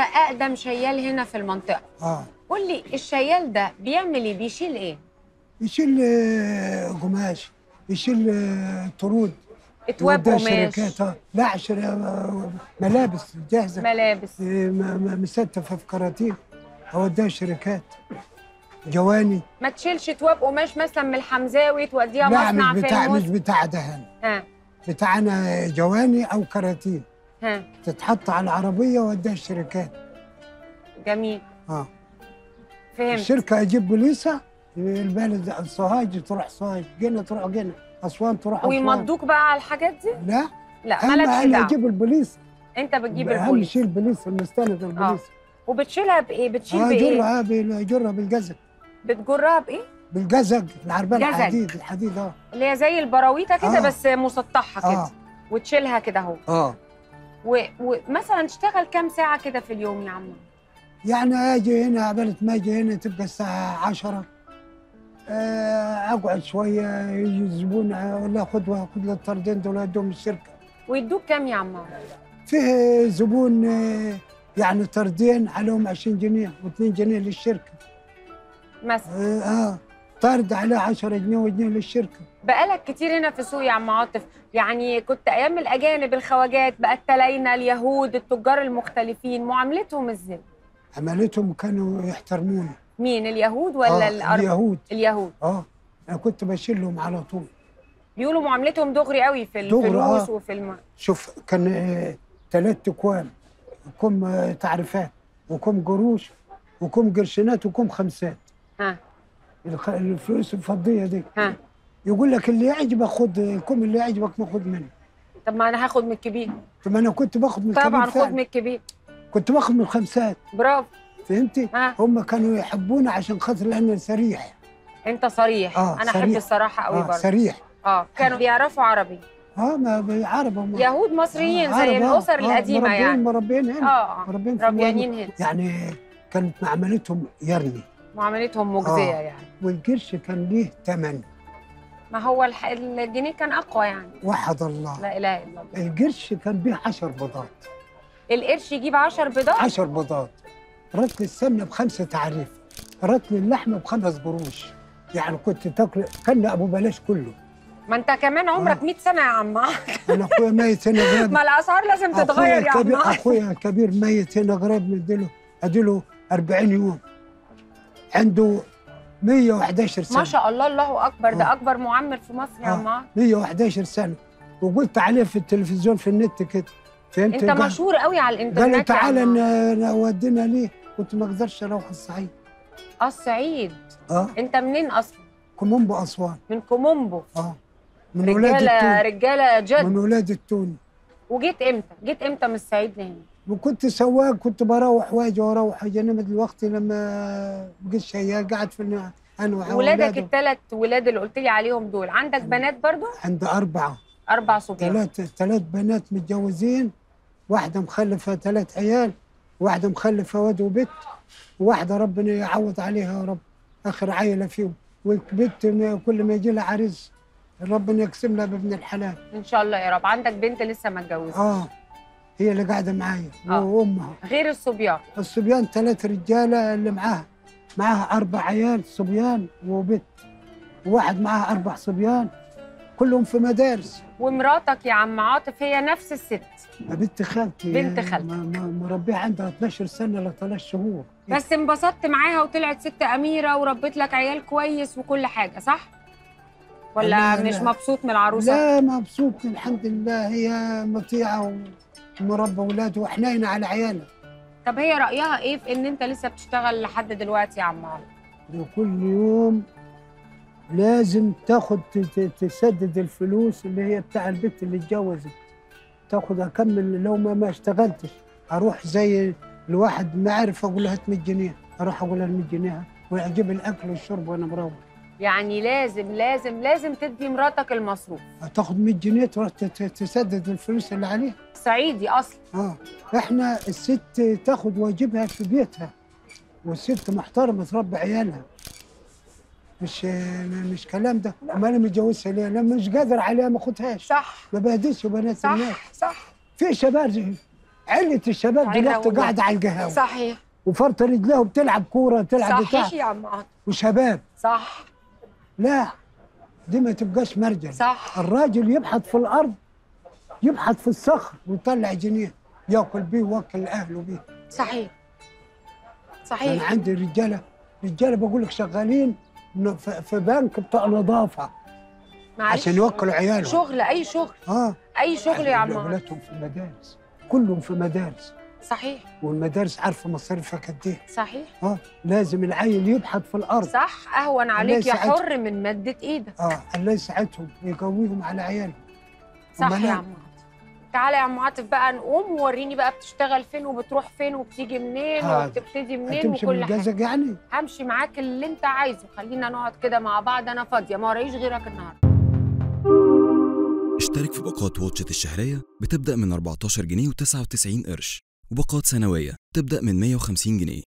أقدم شيال هنا في المنطقة. آه. قول لي الشيال ده بيعمل إيه؟ بيشيل إيه؟ يشيل آه، قماش يشيل آه، طرود. اتواب قماش. شركات. آه. لا شر- آه، ملابس جاهزة. ملابس. مستفه في كراتين. اوديها شركات. جواني. ما تشيلش تواب قماش مثلا من الحمزاوي توديها لا مصنع مش بتاع مش بتاع دهن ها بتاعنا جواني أو كراتين. ها. تتحط على العربية ووديها الشركات. جميل. آه. فهمت. الشركة أجيب بوليسة البلد سوهاج تروح سوهاج جنة تروح جنة أسوان تروح أسوان. ويمضوك بقى على الحاجات دي؟ لا. لا اهم مالكش أنا دعوة. أجيب البوليس أنت بتجيب أهم البوليس شيء البوليس المستند البوليس وبتشيلها بإيه؟ بتشيل آه بإيه؟ جرها جرها بالجزق بتجرها بإيه؟ بالجزق العربان جزق. الحديد الحديد آه. اللي هي زي البراويته كده آه. بس مسطحة كده. آه. وتشيلها كده أهو. آه. ومثلا تشتغل كام ساعة كده في اليوم يا عم يعني أجي هنا عبالة ما أجي هنا تبقى الساعة 10 آه أقعد شوية يجي الزبون آه، ولا خذ خذ له الطردين دول ادوهم الشركة. ويدوك كام يا عم فيه زبون آه يعني طردين عليهم 20 جنيه و2 جنيه للشركة. مثلا آه, آه. طرد عليه 10 جنيه وجنيه للشركة. بقالك كتير هنا في سوق يا عم عاطف. يعني كنت أيام الأجانب الخواجات بقى التلاينه اليهود التجار المختلفين معاملتهم إزاي عملتهم كانوا يحترموني مين اليهود ولا آه الأرب؟ اليهود. اليهود. آه أنا كنت بشيلهم على طول. بيقولوا معاملتهم دغري قوي في الفلوس آه. وفي الم... شوف كان آه ثلاث اكوام كم آه تعريفات وكم قروش وكم قرشينات وكم خمسات. ها. الفلوس الفضية دي. ها. يقول لك اللي يعجبك خد الكم اللي يعجبك ما خد منه. طب ما أنا هاخد من الكبير. طب أنا كنت باخد من طبعا الكبير خد فعلا. من الكبير. كنت باخد من الخمسات. برافو. فهمتي هم كانوا يحبوني عشان خاطر لأن سريح أنت صريح. آه، أنا أحب صريح. الصراحة قوي آه برضه. سريح آه كانوا بيعرفوا عربي. آه ما بالعرب هم. يهود مصريين آه، زي عرب، آه، الأسر آه، القديمة مربيين يعني. مربيين هنا. آه مربيين في ربيانين الموضوع. هنا. يعني كانت معاملتهم يرني. معاملتهم مجزية آه. يعني. والقرش كان ليه ثمن ما هو الح... الجنيه كان أقوى يعني. وحد الله. لا إله إلا الله. القرش كان بيه 10 بيضات. القرش يجيب 10 بيضات؟ 10 بيضات. رطل السمنة بخمسه تعريف. رطل اللحمة بخمس قروش. يعني كنت تاكل كان أبو بلاش كله. ما أنت كمان عمرك آه. 100 سنة يا عم. أنا أخويا ميت هنا قريب ما الأسعار لازم تتغير يا عم. أخويا الكبير ميت هنا قريب مديله أديله 40 يوم عنده 111 سنة. ما شاء الله الله أكبر. ده آه. أكبر معمر في مصر يا آه. عم 111 سنة. وقلت عليه في التلفزيون في النت كده. فهمت أنت قال- مشهور قوي على الإنترنت يا تعالى نودينا ليه؟ قلت ما أقدرش أروح الصعيد. آه الصعيد آه. أنت منين أصلا؟ كومومبو أسوان. من كومومبو. آه. من ولاد رجاله رجالة جد. من ولاد التوني. وجيت إمتى؟ جيت إمتى من الصعيد لهنا؟ وكنت سواق كنت بروح واجي وأروح أجي انما دلوقتي لما بقيت شيال قاعد في أنا ولادك وأولاده. الثلاث ولاد اللي قلت لي عليهم دول عندك بنات برضو؟ عندي أربعة. أربع صبيان ثلاث ثلاث بنات متجوزين واحدة مخلفة ثلاث عيال واحدة مخلفة واد وبت وواحده ربنا يعوض عليها يا رب. آخر عيلة فيهم. والبت ما- كل ما يجي لها عريس ربنا يقسم لها بابن الحلال. إن شاء الله يا رب. عندك بنت لسه ما اتجوزتش. آه. هي اللي قاعدة معايا آه. وأمها. غير الصبيان. الصبيان ثلاث رجاله اللي معاها معاها أربع عيال صبيان وبت وواحد معاها أربع صبيان كلهم في مدارس. ومراتك يا عم عاطف هي نفس الست. بنت خالتي. بنت خالتك. م- مربيها عندها 12 سنة ل 3 شهور. بس انبسطت معاها وطلعت ست أميرة وربيت لك عيال كويس وكل حاجة صح؟ ولا لا، مش لا. مبسوط من العروسة؟ لا مبسوط الحمد لله. هي مطيعة ومربى اولاده وحنينه على عيالها طب هي رأيها إيه في إن أنت لسه بتشتغل لحد دلوقتي يا عم عاطف وكل يوم لازم تاخد تسدد الفلوس اللي هي بتاع البنت اللي اتجوزت. تاخد أكمل لو ما ما اشتغلتش. أروح زي الواحد ما عارف أقول لها هات 100 جنيه. أروح أقول لها 100 جنيه واجيب الأكل والشرب وأنا مروح يعني لازم لازم لازم تدي مراتك المصروف. تاخد 100 جنيه تروح تسدد الفلوس اللي عليها. صعيدي أصلا آه إحنا الست تاخد واجبها في بيتها والست محترمة تربي عيالها. مش مش كلام ده. ما أنا متجوزها ليه؟ لما مش قادر عليها ما أخدهاش. صح. ما بهدلش بنات الناس. صح. صح في شباب علة الشباب دلوقتي. قاعدة على القهاوي. صحيح. وفرط رجليهم تلعب كورة تلعب بتاع. صحيح يا عم عاطف. وشباب. صح. لا دي ما تبقاش مرجل. صح. الراجل يبحث في الأرض يبحث في الصخر ويطلع جنيه ياكل بيه وياكل اهله بيه. صحيح. أنا صحيح عندي رجالة رجالة بقول لك شغالين في بنك بتاع نظافه معلش. عشان يوكلوا عيالهم. شغل أي شغل. آه. أي شغل يا عم عاطف اولادهم في المدارس. كلهم في مدارس. صحيح. والمدارس عارفة مصاريفها قد إيه. صحيح. آه لازم العيل يبحث في الأرض. صح. أهون عليك يا. حر من مدة إيدك. آه الله يساعدهم ويقويهم على عيالهم. صح يا. عم عاطف. تعالى يا عم عاطف بقى نقوم ووريني بقى بتشتغل فين وبتروح فين وبتيجي منين حاضر. وبتبتدي منين وكل حاجة. يعني؟ همشي معاك اللي انت عايزه. خلينا نقعد كده مع بعض أنا فاضية. ما ورايش غيرك النهارده. اشترك في باقات واتشت الشهرية بتبدأ من 14 جنيه و99 قرش. وباقات سنوية تبدأ من 150 جنيه.